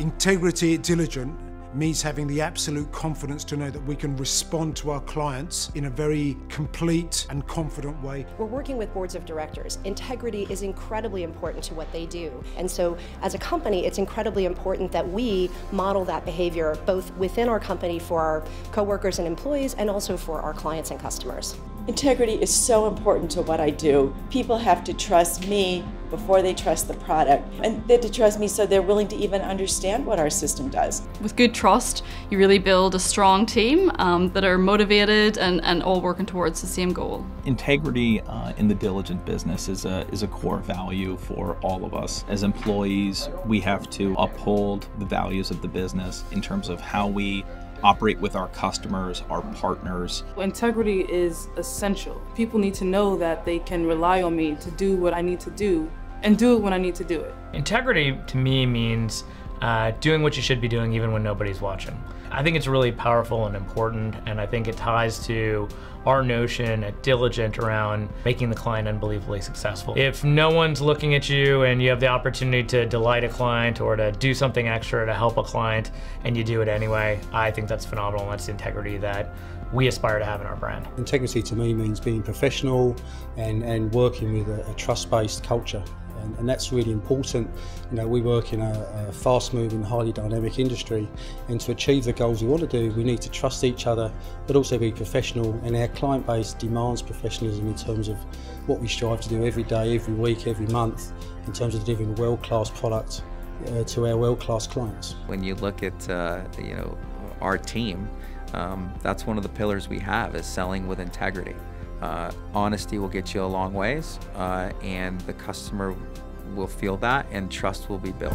Integrity Diligent means having the absolute confidence to know that we can respond to our clients in a very complete and confident way. We're working with boards of directors. Integrity is incredibly important to what they do. And so as a company, it's incredibly important that we model that behavior both within our company for our coworkers and employees and also for our clients and customers. Integrity is so important to what I do. People have to trust me before they trust the product. And they have to trust me so they're willing to even understand what our system does. With good trust, you really build a strong team um, that are motivated and, and all working towards the same goal. Integrity uh, in the diligent business is a, is a core value for all of us. As employees, we have to uphold the values of the business in terms of how we operate with our customers, our partners. Integrity is essential. People need to know that they can rely on me to do what I need to do and do it when I need to do it. Integrity to me means uh, doing what you should be doing even when nobody's watching. I think it's really powerful and important, and I think it ties to our notion at Diligent around making the client unbelievably successful. If no one's looking at you and you have the opportunity to delight a client or to do something extra to help a client and you do it anyway, I think that's phenomenal. That's the integrity that we aspire to have in our brand. Integrity to me means being professional and, and working with a, a trust-based culture and, and that's really important. You know, we work in a, a fast-moving, highly dynamic industry, and to achieve the goals we want to do, we need to trust each other, but also be professional. And our client base demands professionalism in terms of what we strive to do every day, every week, every month, in terms of delivering world-class product uh, to our world-class clients. When you look at uh, you know our team, um, that's one of the pillars we have is selling with integrity. Uh, honesty will get you a long ways, uh, and the customer will feel that, and trust will be built.